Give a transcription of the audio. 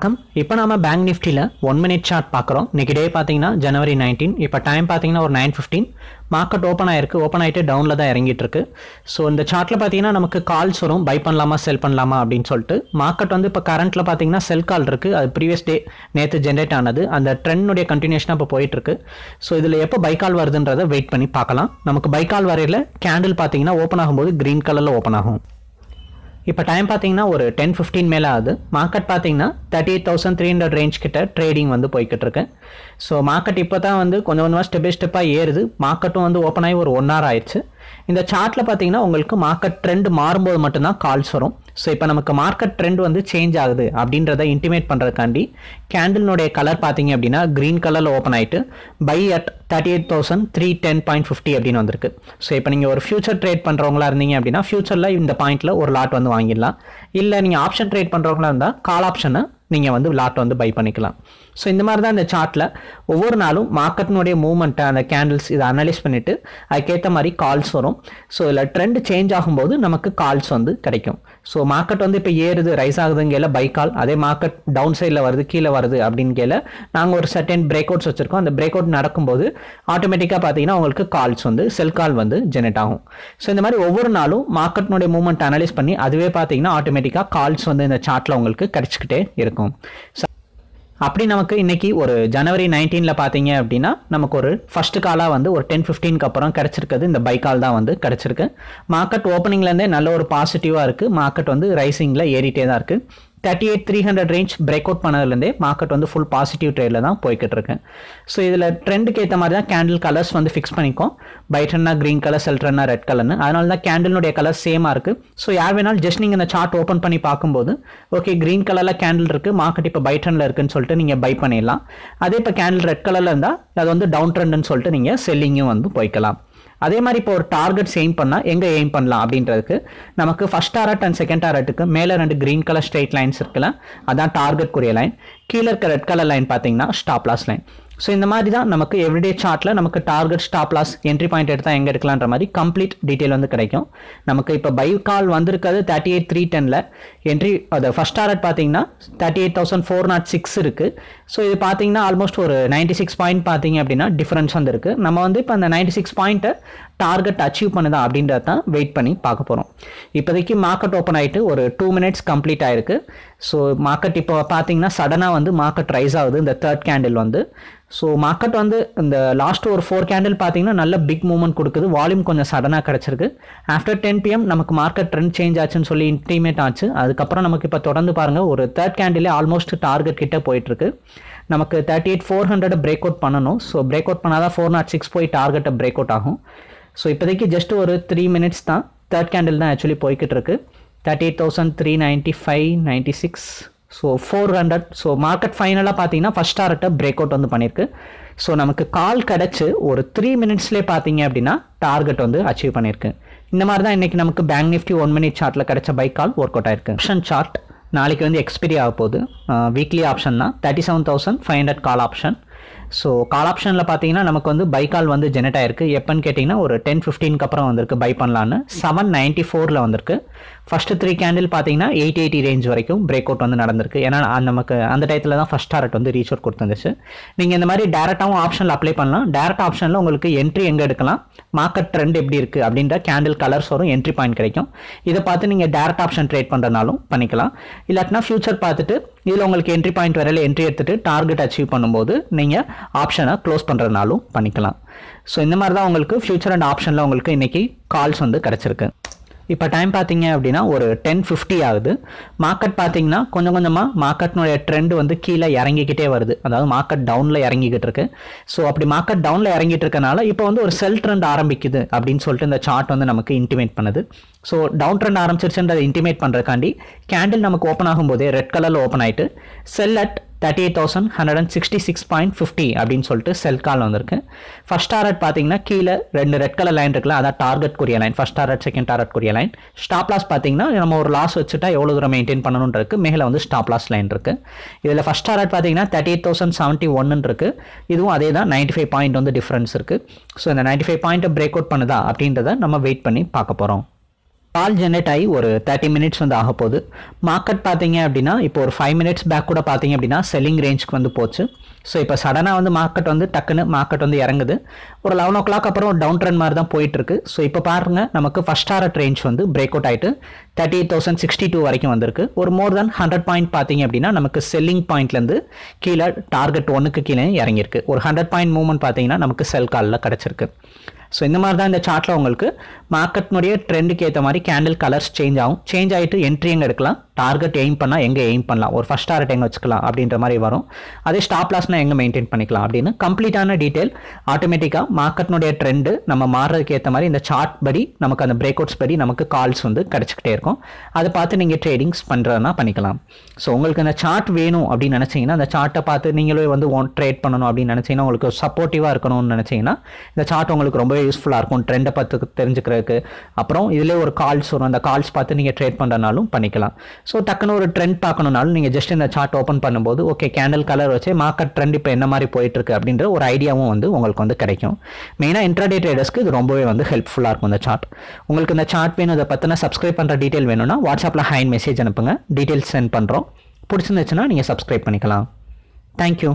வணக்கம். இப்போ நாம பேங்க் நிஃப்டியில் ஒன் மினிட் சார்ட் பார்க்குறோம். இன்னைக்கு டே பார்த்தீங்கன்னா ஜனவரி நைன்டீன் இப்போ டைம் பார்த்தீங்கன்னா ஒரு நைன் ஃபிஃப்டீன் மார்க்கெட் ஓப்பன் ஆயிருக்கு. ஓப்பன் ஆகிட்டு டவுனில் தான் இறங்கிட்டு இருக்கு. ஸோ இந்த சார்ட்டில் பார்த்தீங்கன்னா நமக்கு கால்ஸ் வரும். பை பண்ணலாமா செல் பண்ணலாமா அப்படின்னு சொல்லிட்டு. மார்க்கெட் வந்து இப்போ கரண்ட்டில் பார்த்தீங்கன்னா செல் கால் இருக்குது அது ப்ரீவியஸ் டே நேற்று ஜென்ரேட் ஆனது. அந்த ட்ரெண்டுடைய கண்டினியூஷனாக இப்போ போயிட்டு இருக்கு. ஸோ இதில் எப்போ பை கால் வருதுன்றதை வெயிட் பண்ணி பார்க்கலாம். நமக்கு பை கால் வரையில் கேண்டில் பார்த்தீங்கன்னா ஓப்பன் ஆகும்போது க்ரீன் கலரில் ஓப்பன் ஆகும். இப்போ டைம் பார்த்தீங்கன்னா ஒரு டென் ஃபிஃப்டீன் மேலே ஆகுது. மார்க்கெட் பார்த்தீங்கன்னா thirty eight thousand three hundred range கிட்ட ட்ரேடிங் வந்து போய்கிட்டு இருக்கு. ஸோ மார்க்கெட் இப்போ தான் வந்து கொஞ்சம் கொஞ்சமாக ஸ்டெப் பை ஸ்டெப்பாக ஏறுது. மார்க்கெட்டும் வந்து ஓப்பன் ஆகி ஒரு ஒன் ஹவர் ஆயிடுச்சு. இந்த சார்ட்டில் பார்த்தீங்கன்னா உங்களுக்கு மார்க்கெட் ட்ரெண்ட் மாறும்போது மட்டும்தான் கால்ஸ் வரும். ஸோ இப்போ நமக்கு மார்க்கெட் ட்ரெண்ட் வந்து சேஞ்ச் ஆகுது அப்படின்றத இன்டிமேட் பண்ணுறதுக்காண்டி கேண்டில்னுடைய கலர் பார்த்தீங்க அப்படின்னா க்ரீன் கலரில் ஓப்பன் ஆகிட்டு buy at thirty eight thousand three ten point fifty அப்படின்னு வந்திருக்கு. ஸோ இப்போ நீங்கள் ஒரு ஃபியூச்சர் ட்ரேட் பண்ணுறவங்களா இருந்தீங்க அப்படின்னா ஃபியூச்சரில் இந்த பாயிண்ட்டில் ஒரு லாட் வந்து வாங்கிடலாம். இல்லை நீங்கள் ஆப்ஷன் ட்ரேட் பண்ணுறவங்களா இருந்தால் கால் ஆப்ஷனை நீங்கள் வந்து லாட் வந்து பை பண்ணிக்கலாம். ஸோ இந்த மாதிரி தான் இந்த சார்ட்டில் ஒவ்வொரு நாளும் மார்க்கெட்டினுடைய மூவ்மெண்ட்டை அந்த கேண்டில்ஸ் இதை அனலைஸ் பண்ணிவிட்டு அதுக்கேற்ற மாதிரி கால்ஸ் வரும். ஸோ இதில் ட்ரெண்ட் சேஞ்ச் ஆகும்போது நமக்கு கால்ஸ் வந்து கிடைக்கும். ஸோ மார்க்கெட் வந்து இப்போ ஏறுது ரைஸ் ஆகுதுங்கையில் பை கால் அதே மார்க்கெட் டவுன் சைடில் வருது கீழே வருது அப்படின்னு நாங்கள் ஒரு சர்டன் பிரேக் அவுட்ஸ் வச்சுருக்கோம். அந்த பிரேக் அவுட் நடக்கும்போது ஆட்டோமேட்டிக்காக பார்த்தீங்கன்னா உங்களுக்கு கால்ஸ் வந்து செல் கால் வந்து ஜெனரேட் ஆகும். ஸோ இந்த மாதிரி ஒவ்வொரு நாளும் மார்க்கெட்டினுடைய மூவ்மெண்ட் அனலைஸ் பண்ணி அதுவே பார்த்தீங்கன்னா ஆட்டோமேட்டிக்காக கால்ஸ் வந்து இந்த சார்ட்டில் உங்களுக்கு கிடச்சிக்கிட்டே இருக்கும். இருக்கும். அப்படி நமக்கு இன்னைக்கு ஒரு ஜனவரி நைன்டீனில் பார்த்தீங்க அப்படின்னா நமக்கு ஒரு ஃபர்ஸ்ட் காலாக வந்து ஒரு டென் ஃபிஃப்டீனுக்கு அப்புறம் கிடச்சிருக்குது. இந்த பை கால் தான் வந்து கிடச்சிருக்கு. மார்க்கெட் ஓப்பனிங்லேருந்தே நல்ல ஒரு பாசிட்டிவாக இருக்குது மார்க்கெட் வந்து ரைசிங்கில் ஏறிட்டே தான் இருக்குது thirty eight three hundred range break out பண்ணதுலேருந்தே market வந்து ஃபுல் பாசிட்டிவ் ட்ரேடில் தான் போய்கிட்டு இருக்கேன் ஸோ இதில் ட்ரெண்டுக்கு ஏற்ற மாதிரி தான் கேண்டில் கலர்ஸ் வந்து ஃபிக்ஸ் பண்ணிக்கும். பைட்டன்னா க்ரீன் கலர் செல்ட்ரன்னா ரெட் கலர்னு அதனால தான் கேண்டிலுடைய கலர் சேமாக இருக்குது ஸோ யார் வேணாலும் ஜஸ்ட் நீங்கள் இந்த சார்ட் ஓப்பன் பண்ணி பார்க்கும்போது ஓகே க்ரீன் கலரில் கேண்டில் இருக்குது மார்க்கெட் இப்போ பைட்டனில் இருக்குன்னு சொல்லிட்டு நீங்கள் பை பண்ணிடலாம். அதே இப்போ கேண்டில் ரெட் கலரில் இருந்தால் அது வந்து டவுன் ட்ரெண்டுன்னு சொல்லிட்டு நீங்கள் செல்லிங்கும் வந்து போய்க்கலாம். அதே மாதிரி இப்போ ஒரு டார்கெட்ஸ் எய்ம் பண்ணால் எங்கே எய்ம் பண்ணலாம் அப்படின்றதுக்கு நமக்கு ஃபஸ்ட் டாரட் அண்ட் செகண்ட் டாரட்டுக்கு மேலே ரெண்டு க்ரீன் கலர் ஸ்ட்ரெயிட் லைன்ஸ் இருக்குல்ல அதான் டார்கெட் குரிய லைன் கீழே இருக்க ரெட் கலர் லைன் பார்த்தீங்கன்னா ஸ்டாப் லாஸ் லைன் ஸோ இந்த மாதிரி தான் நமக்கு எவ்ரிடே சார்ட்டில் நமக்கு target stop loss entry point எடுத்தால் எங்கே எடுக்கலான்ற மாதிரி கம்ப்ளீட் டீட்டெயில் வந்து கிடைக்கும். நமக்கு இப்போ பை கால் வந்திருக்கிறது தேர்ட்டி எயிட் த்ரீ டெனில் என்ட்ரி அது ஃபஸ்ட் டார்கெட் பார்த்தீங்கன்னா thirty eight thousand four naught six இருக்குது ஸோ இது பார்த்தீங்கன்னா ஆல்மோஸ்ட் ஒரு நைன்டி சிக்ஸ் பாயிண்ட் பார்த்தீங்க அப்படின்னா டிஃப்ரென்ஸ் வந்து இருக்குது நம்ம வந்து இப்போ அந்த நைன்டி சிக்ஸ் பாயிண்ட்டை டார்கெட் அச்சீவ் பண்ணுதா அப்படின்றத தான் வெயிட் பண்ணி பார்க்க போகிறோம் இப்போதைக்கு மார்க்கெட் ஓப்பன் ஆகிட்டு ஒரு டூ மினிட்ஸ் கம்ப்ளீட் ஆயிருக்கு. ஸோ மார்க்கெட் இப்போ பார்த்தீங்கன்னா சடனாக வந்து மார்க்கெட் ரைஸ் ஆகுது. இந்த தேர்ட் கேண்டில் வந்து. ஸோ மார்க்கெட் வந்து இந்த லாஸ்ட் ஒரு ஃபோர் கேண்டில் பார்த்தீங்கன்னா நல்ல பிக் மூவ்மெண்ட் கொடுக்குது. வால்யூம் கொஞ்சம் சடனாக கிடச்சிருக்கு. ஆஃப்டர் டென் பிஎம் நமக்கு மார்க்கெட் ட்ரெண்ட் சேஞ்ச் ஆச்சுன்னு சொல்லி இன்டிமேட் ஆச்சு. அதுக்கப்புறம் நமக்கு இப்போ தொடர்ந்து பாருங்கள் ஒரு தேர்ட் கேண்டிலே ஆல்மோஸ்ட் டார்கெட் கிட்டே போயிட்டுருக்கு. நமக்கு thirty eight four hundred break out பண்ணணும். ஸோ பிரேக் அவுட் பண்ணால் தான் ஃபோர் நாட் சிக்ஸ் போய் டார்கெட்டை பிரேக் அவுட் ஆகும். ஸோ இப்போதைக்கு ஜஸ்ட் ஒரு த்ரீ மினிட்ஸ் தான் தேர்ட் கேண்டில் தான் ஆக்சுவலி போய்கிட்டு இருக்குது thirty thousand three ninety five ninety six so four hundred so market ஃபைனலாக பார்த்தீங்கன்னா ஃபஸ்ட் டாரட்டை பிரேக் அவுட் வந்து பண்ணியிருக்கு. ஸோ நமக்கு கால் கிடச்சி ஒரு த்ரீ மினிட்ஸ்லேயே பார்த்தீங்க அப்படின்னா டார்கெட் வந்து அச்சீவ் பண்ணியிருக்கு. இந்த மாதிரி தான் இன்றைக்கி நமக்கு பேங்க் நிஃப்டி ஒன் மினிட் சார்ட்டில் கிடைச்ச பை கால் ஒர்க் அவுட் ஆயிருக்கு. ஆப்ஷன் சார்ட் நாளைக்கு வந்து எக்ஸ்பைரி ஆக போகுது. வீக்லி ஆப்ஷன் தான் thirty seven thousand five hundred call option so call ஆப்ஷனில் பார்த்தீங்கன்னா நமக்கு வந்து பை கால் வந்து ஜெனரேட் ஆயிருக்கு. எப்போன்னு கேட்டிங்கன்னா ஒரு டென் ஃபிஃப்டீனுக்கு அப்புறம் வந்திருக்கு பை பண்ணலான்னு. செவன் நைன்ட்டி ஃபோரில் வந்திருக்கு. ஃபஸ்ட்டு த்ரீ கேண்டில் பார்த்தீங்கன்னா எயிட் எயிட்டி ரேஞ்ச் வரைக்கும் பிரேக் அவுட் வந்து நடந்திருக்கு. ஏன்னா நமக்கு அந்த டயத்தில் தான் ஃபஸ்ட் டாரட் வந்து ரீச் அவுட் கொடுத்துருந்துச்சு. நீங்கள் இந்த மாதிரி டேரெக்டாகவும் ஆப்ஷனில் அப்ளை பண்ணலாம். டேரக்ட் ஆப்ஷனில் உங்களுக்கு என்ட்ரி எங்கே எடுக்கலாம்? மார்க்கெட் ட்ரெண்ட் எப்படி இருக்குது அப்படின்ற கேண்டில் கலர்ஸ் வரும் என்ட்ரி பாயிண்ட் கிடைக்கும். இதை பார்த்து நீங்கள் டேரக்ட் ஆப்ஷன் ட்ரேட் பண்ணுறதுனாலும் பண்ணிக்கலாம். இல்லாட்டினா ஃபியூச்சர் பார்த்துட்டு இதில் உங்களுக்கு என்ட்ரி பாயிண்ட் வரையில் என்ட்ரி எடுத்துட்டு டார்கெட் அச்சீவ் பண்ணும்போது நீங்கள் ஆப்ஷனை க்ளோஸ் பண்ணுறதுனாலும் பண்ணிக்கலாம். ஸோ இந்த மாதிரி தான் உங்களுக்கு ஃபியூச்சர் அண்ட் ஆப்ஷனில் உங்களுக்கு இன்றைக்கி கால்ஸ் வந்து கிடச்சிருக்கு. இப்போ டைம் பார்த்தீங்க அப்படின்னா ஒரு டென் ஃபிஃப்டி ஆகுது. மார்க்கெட் பார்த்தீங்கன்னா கொஞ்சம் கொஞ்சமாக மார்க்கெட்னுடைய ட்ரெண்ட் வந்து கீழே இறங்கிக்கிட்டே வருது. அதாவது மார்க்கெட் டவுனில் இறங்கிக்கிட்டு இருக்கு. ஸோ அப்படி மார்க்கெட் டவுனில் இறங்கிட்டு இருக்கனால இப்போ வந்து ஒரு செல் ட்ரெண்ட் ஆரம்பிக்குது அப்படின்னு சொல்லிட்டு இந்த சார்ட் வந்து நமக்கு இன்டிமேட் பண்ணுது. ஸோ டவுன் ட்ரெண்ட் ஆரம்பிச்சிருச்சுன்றதை இன்டிமேட் பண்ணுறக்காண்டி கேண்டில் நமக்கு ஓப்பன் ஆகும்போதே ரெட் கலரில் ஓப்பன் ஆகிட்டு sell at thirty eight thousand hundred and sixty six point fifty அப்படின்னு சொல்லிட்டு செல் கால் வந்திருக்கு. ஃபஸ்ட் டாரட் பார்த்தீங்கன்னா கீழே ரெண்டு ரெட் கலர் லைன் இருக்குல்ல அதான் target குரிய line first target second target குரிய line stop loss பார்த்தீங்கன்னா நம்ம ஒரு லாஸ் வச்சுட்டா எவ்வளோ தூரம் மெயின்டைன் பண்ணணுன்றது மேலே வந்து ஸ்டாப் லாஸ் லைன் இருக்கு. இதில் ஃபஸ்ட் டாரட் பார்த்தீங்கன்னா தேர்ட்டி எயிட் தௌசண்ட் செவன்ட்டி ஒன்னு இருக்கு. இதுவும் அதே தான் நைன்டி ஃபைவ் பாயிண்ட் வந்து டிஃப்ரென்ஸ் இருக்கு. ஸோ இந்த நைன்டி ஃபைவ் பாயிண்ட்டை பிரேக் அவுட் பண்ணுதா அப்படின்றத நம்ம வெயிட் பண்ணி பார்க்க போகிறோம் கால் ஜென்ரேட் ஆகி ஒரு தேர்ட்டி மினிட்ஸ் வந்து ஆக போகுது. மார்க்கெட் பார்த்தீங்க அப்படின்னா இப்போ ஒரு ஃபைவ் மினிட்ஸ் பேக் கூட பார்த்தீங்க அப்படின்னா செல்லிங் ரேஞ்சுக்கு வந்து போச்சு. ஸோ இப்போ சடனாக வந்து மார்க்கெட் வந்து டக்குன்னு மார்க்கெட் வந்து இறங்குது. ஒரு லெவன் ஓ கிளாக் அப்புறம் டவுன் ட்ரெண்ட் மாதிரி தான் போயிட்டுருக்கு ஸோ இப்போ பாருங்கள் நமக்கு ஃபஸ்ட் ஆர்ட் ரேஞ்ச் வந்து பிரேக் அவுட் ஆகிட்டு thirty eight thousand sixty two வரைக்கும் வந்திருக்கு. ஒரு மோர் தென் ஹண்ட்ரட் பாயிண்ட் பார்த்தீங்க அப்படின்னா நமக்கு செல்லிங் பாயிண்ட்லேருந்து கீழே டார்கெட் ஒன்றுக்கு கீழே இறங்கியிருக்கு. ஒரு ஹண்ட்ரட் பாயிண்ட் மூவ்மெண்ட் பார்த்தீங்கன்னா நமக்கு செல் காலில் கிடச்சிருக்கு. ஸோ இந்த மாதிரி தான் இந்த சார்ட்டில் உங்களுக்கு மார்க்கெட்னுடைய ட்ரெண்டுக்கு ஏற்ற மாதிரி கேண்டில் கலர்ஸ் சேஞ்ச் ஆகும். சேஞ்ச் ஆகிட்டு என்ட்ரி எங்கே எடுக்கலாம்? டார்கெட் எய்ம் பண்ணால் எங்கே எய்ம் பண்ணலாம்? ஒரு ஃபஸ்ட் டார்கெட் எங்கே வச்சுக்கலாம்? அப்படின்ற மாதிரி வரும். அதே ஸ்டாப் லாஸ்னால் எங்கே மெயின்டைன் பண்ணிக்கலாம் அப்படின்னு கம்ப்ளீட்டான டீட்டெயில் ஆட்டோமேட்டிக்காக மார்க்கெட்னுடைய ட்ரெண்டு நம்ம மாறுறதுக்கு ஏற்ற மாதிரி இந்த சார்ட் படி நமக்கு அந்த பிரேக் அவுட்ஸ் படி நமக்கு கால்ஸ் வந்து கிடச்சிக்கிட்டே இருக்கும். அதை பார்த்து நீங்கள் ட்ரேடிங்ஸ் பண்ணுறதுனா பண்ணிக்கலாம். ஸோ உங்களுக்கு அந்த சார்ட் வேணும் அப்படின்னு நினச்சிங்கன்னா அந்த சார்ட்டை பார்த்து நீங்களே வந்து ஒன் ட்ரேட் பண்ணணும் அப்படின்னு நினச்சிங்கன்னா உங்களுக்கு சப்போர்ட்டிவாக இருக்கணும்னு நினச்சிங்கன்னா இந்த சார்ட் உங்களுக்கு ரொம்பவே யூஸ்ஃபுல்லாக இருக்கும். ட்ரெண்டை பார்த்து தெரிஞ்சுக்கிறதுக்கு. அப்புறம் இதிலே ஒரு கால்ஸ் வரும். அந்த கால்ஸ் பார்த்து நீங்கள் ட்ரேட் பண்ணுறனாலும் பண்ணிக்கலாம். ஸோ டக்குன்னு ஒரு ட்ரெண்ட் பார்க்கணுனாலும் நீங்கள் ஜஸ்ட் இந்த சார்ட் ஓப்பன் பண்ணும்போது ஓகே கேண்டில் கலர் வச்சு மார்க்கெட் ட்ரெண்ட் இப்போ என்ன மாதிரி போயிட்டுருக்கு அப்படின்ற ஒரு ஐடியாவும் வந்து உங்களுக்கு வந்து கிடைக்கும். மெயினாக இன்ட்ராடே ட்ரேடர்ஸ்க்கு இது ரொம்பவே வந்து ஹெல்ப்ஃபுல்லாக இருக்கும் இந்த சார்ட் உங்களுக்கு இந்த சார்ட் வேணும் இதை பற்றின சப்ஸ்கிரைப் பண்ணுற டீட்டெயில் வேணும்னா வாட்ஸ்அப்பில் ஹைன் மெசேஜ் அனுப்புங்க. டீட்டெயில்ஸ் சென்ட் பண்ணுறோம் பிடிச்சிருந்துச்சுன்னா நீங்கள் சப்ஸ்கிரைப் பண்ணிக்கலாம். தேங்க்யூ